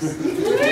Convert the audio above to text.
Peace.